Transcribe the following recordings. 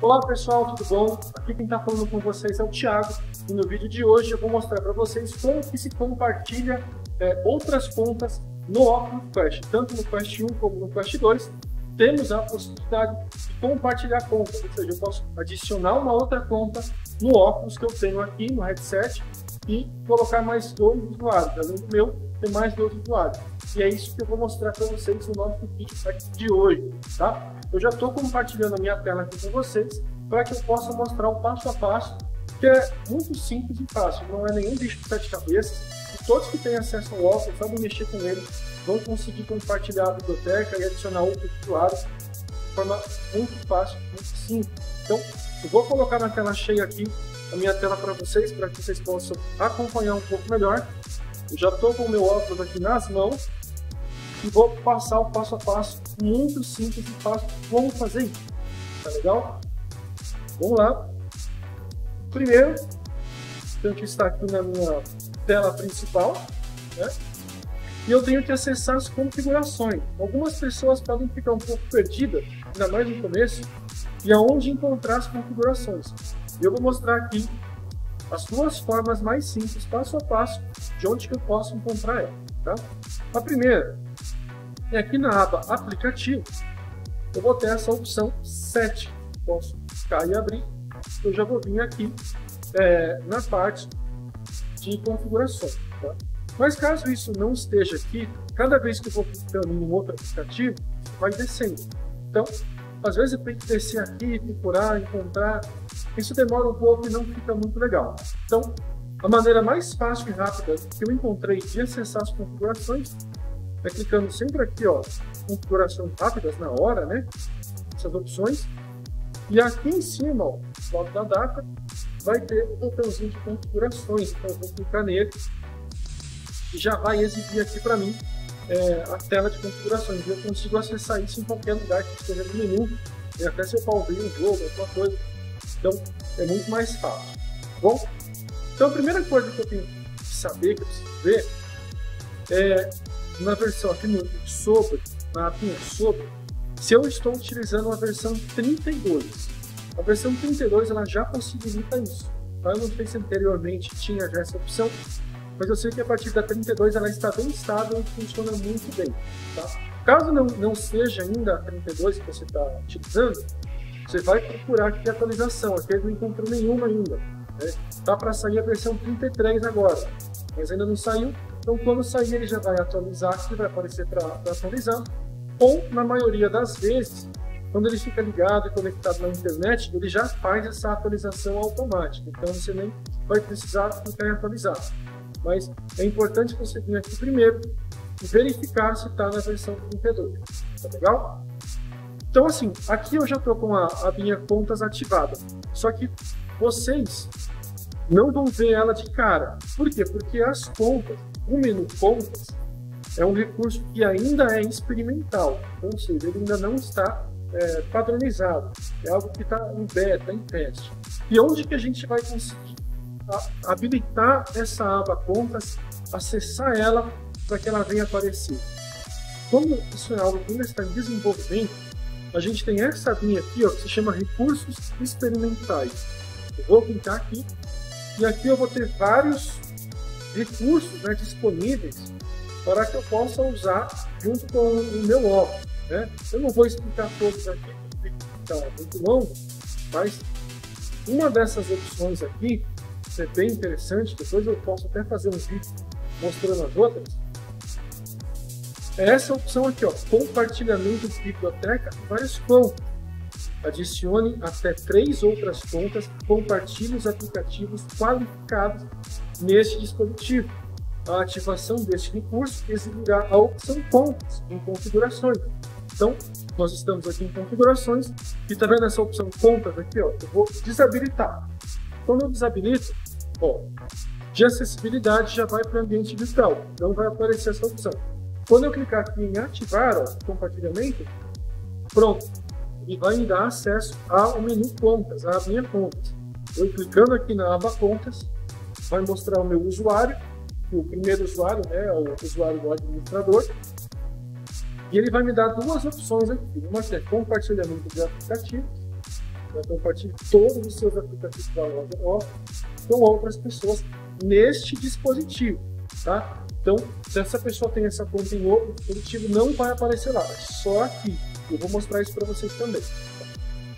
Olá pessoal, tudo bom? Aqui quem está falando com vocês é o Thiago e no vídeo de hoje eu vou mostrar para vocês como que se compartilha é, outras contas no Oculus Quest, tanto no Quest 1 como no Quest 2 temos a possibilidade de compartilhar contas, ou seja, eu posso adicionar uma outra conta no óculos que eu tenho aqui no headset e colocar mais dois usuários, além do meu, ter mais dois usuários. E é isso que eu vou mostrar para vocês no nosso vídeo de hoje, tá? Eu já estou compartilhando a minha tela aqui com vocês para que eu possa mostrar o passo a passo, que é muito simples e fácil, não é nenhum bicho de sete cabeças. E todos que têm acesso ao só de mexer com ele, vão conseguir compartilhar a biblioteca e adicionar outros usuários de forma muito fácil, muito simples. Então, eu vou colocar na tela cheia aqui a minha tela para vocês, para que vocês possam acompanhar um pouco melhor. Eu já estou com o meu óculos aqui nas mãos e vou passar o passo a passo muito simples e fácil como fazer isso. Tá legal? Vamos lá. Primeiro, tenho que estar aqui na minha tela principal, né? e eu tenho que acessar as configurações. Algumas pessoas podem ficar um pouco perdidas, ainda mais no começo, e aonde encontrar as configurações. Eu vou mostrar aqui as duas formas mais simples, passo a passo, de onde que eu posso encontrar ela. Tá? A primeira é aqui na aba Aplicativo, eu vou ter essa opção 7. Posso ficar e abrir, eu já vou vir aqui é, na parte de configurações. Tá? Mas caso isso não esteja aqui, cada vez que eu vou clicando em um outro aplicativo, vai descendo. Então, às vezes eu tenho que descer aqui, procurar, encontrar. Isso demora um pouco e não fica muito legal. Então, a maneira mais fácil e rápida que eu encontrei de acessar as configurações é clicando sempre aqui, ó, configurações rápidas na hora, né? Essas opções. E aqui em cima, ó, do lado da data, vai ter o botãozinho de configurações. Então, eu vou clicar nele e já vai exibir aqui para mim é, a tela de configurações. Eu consigo acessar isso em qualquer lugar que esteja no menu, e até se eu abrir um jogo, alguma coisa. Então é muito mais fácil. Bom, então a primeira coisa que eu tenho que saber, que eu preciso ver, é na versão aqui no sobre, na apinha sobre, se eu estou utilizando a versão 32. A versão 32 ela já possibilita isso. Tá? Eu não sei se anteriormente tinha já essa opção, mas eu sei que a partir da 32 ela está bem estável e funciona muito bem. Tá? Caso não, não seja ainda a 32 que você está utilizando, você vai procurar aqui a atualização. Aqui ele não encontrou nenhuma ainda. Né? Tá para sair a versão 33 agora, mas ainda não saiu. Então, quando sair, ele já vai atualizar aqui, vai aparecer para atualizar. Ou, na maioria das vezes, quando ele fica ligado e conectado na internet, ele já faz essa atualização automática. Então, você nem vai precisar clicar em atualizar. Mas é importante você vir aqui primeiro e verificar se está na versão 32. Tá legal? Então, assim, aqui eu já estou com a, a minha contas ativada. Só que vocês não vão ver ela de cara. Por quê? Porque as contas, o menu contas, é um recurso que ainda é experimental. Ou seja, ele ainda não está é, padronizado. É algo que está em beta, em teste. E onde que a gente vai conseguir habilitar essa aba contas, acessar ela para que ela venha aparecer. Como isso é algo que ainda está em desenvolvimento, a gente tem essa linha aqui ó, que se chama recursos experimentais. Eu vou clicar aqui e aqui eu vou ter vários recursos né, disponíveis para que eu possa usar junto com o meu óculos. Né? Eu não vou explicar todos aqui, porque está muito longo, mas uma dessas opções aqui é bem interessante, depois eu posso até fazer um vídeo mostrando as outras, essa opção aqui, ó, compartilhamento de biblioteca vários pontos. Adicione até três outras contas, compartilhe os aplicativos qualificados neste dispositivo. A ativação deste recurso exibirá a opção contas em configurações. Então, nós estamos aqui em configurações e tá vendo essa opção contas aqui, ó, eu vou desabilitar. Quando eu desabilito, ó, de acessibilidade já vai para o ambiente virtual, não vai aparecer essa opção. Quando eu clicar aqui em ativar ó, compartilhamento, pronto, ele vai me dar acesso ao menu contas, à minha contas. Eu clicando aqui na aba contas, vai mostrar o meu usuário, o primeiro usuário, né, o usuário do administrador, e ele vai me dar duas opções aqui. Uma que é compartilhamento de aplicativos Né? Compartilhe todos os seus aplicativos da loja Office com outras pessoas neste dispositivo, tá? Então, se essa pessoa tem essa conta em outro dispositivo, não vai aparecer lá, só aqui. Eu vou mostrar isso para vocês também.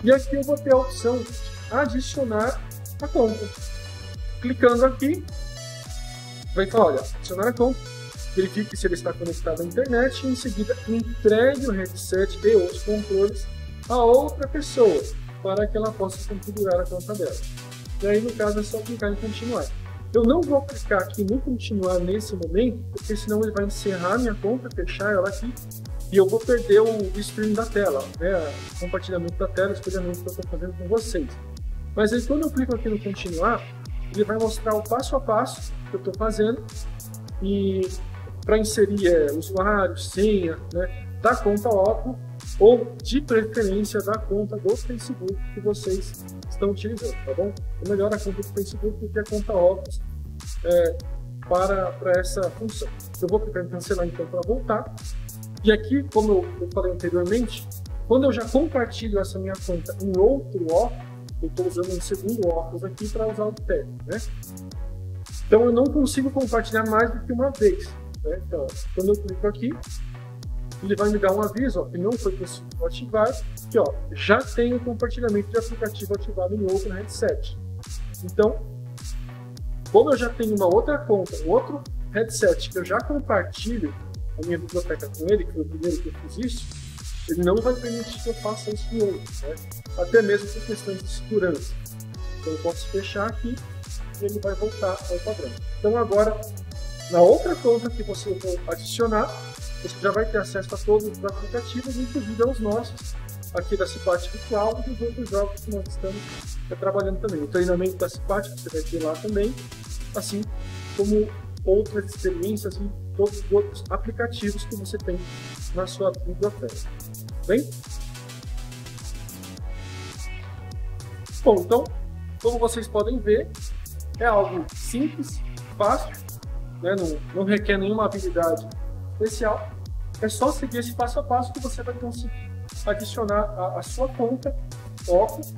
E aqui eu vou ter a opção de adicionar a conta. Clicando aqui, vai falar, olha, adicionar a conta, verifique se ele está conectado à internet e em seguida entregue o headset e os controles a outra pessoa para que ela possa configurar a conta dela. E aí, no caso, é só clicar em continuar. Eu não vou clicar aqui no continuar nesse momento, porque senão ele vai encerrar minha conta, fechar ela aqui, e eu vou perder o stream da tela, né? o compartilhamento da tela, o espelhamento que eu estou fazendo com vocês. Mas aí quando eu clico aqui no continuar, ele vai mostrar o passo a passo que eu estou fazendo e para inserir é, usuário, senha, né, da conta Oppo ou de preferência da conta do Facebook que vocês estão utilizando, tá bom? É melhor a conta do Facebook do que a conta Oppo é, para, para essa função. Eu vou clicar em cancelar então para voltar. E aqui, como eu, eu falei anteriormente, quando eu já compartilho essa minha conta em outro óculos, eu estou usando um segundo óculos aqui para usar o teste, né? Então eu não consigo compartilhar mais do que uma vez. Né? Então, quando eu clico aqui, ele vai me dar um aviso ó, que não foi possível ativar, que ó, já tem o compartilhamento de aplicativo ativado em outro headset. Então, como eu já tenho uma outra conta, um outro headset que eu já compartilho a minha biblioteca com ele, que foi o primeiro que eu fiz isso, ele não vai permitir que eu faça isso em outro, né? até mesmo por questões de segurança. Então eu posso fechar aqui e ele vai voltar ao padrão. Então agora, na outra conta que você for adicionar, você já vai ter acesso a todos os aplicativos, inclusive aos nossos, aqui da Cipat Virtual e dos outros jogos que nós estamos é, trabalhando também. O treinamento da Cipat você vai ter lá também, assim como outras experiências e todos os outros aplicativos que você tem na sua biblioteca. Bem? Bom, então, como vocês podem ver, é algo simples, fácil, né? não, não requer nenhuma habilidade especial. É só seguir esse passo a passo que você vai conseguir adicionar a, a sua conta óculos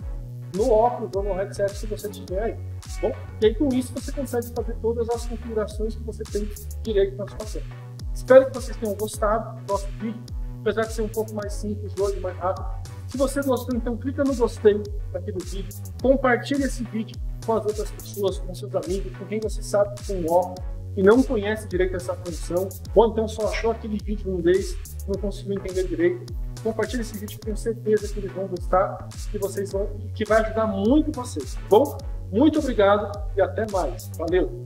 no óculos ou no headset que você tiver aí. Bom, e aí com isso você consegue fazer todas as configurações que você tem direito na sua conta. Espero que vocês tenham gostado do nosso vídeo, apesar de ser um pouco mais simples hoje, mais rápido. Se você gostou, então clica no gostei aqui do vídeo, compartilhe esse vídeo com as outras pessoas, com seus amigos, com quem você sabe que tem óculos e não conhece direito essa função, ou então só achou aquele vídeo em inglês, não conseguiu entender direito, compartilhe esse vídeo, tenho certeza que eles vão gostar, que vocês vão, que vai ajudar muito vocês. Tá bom, muito obrigado e até mais. Valeu!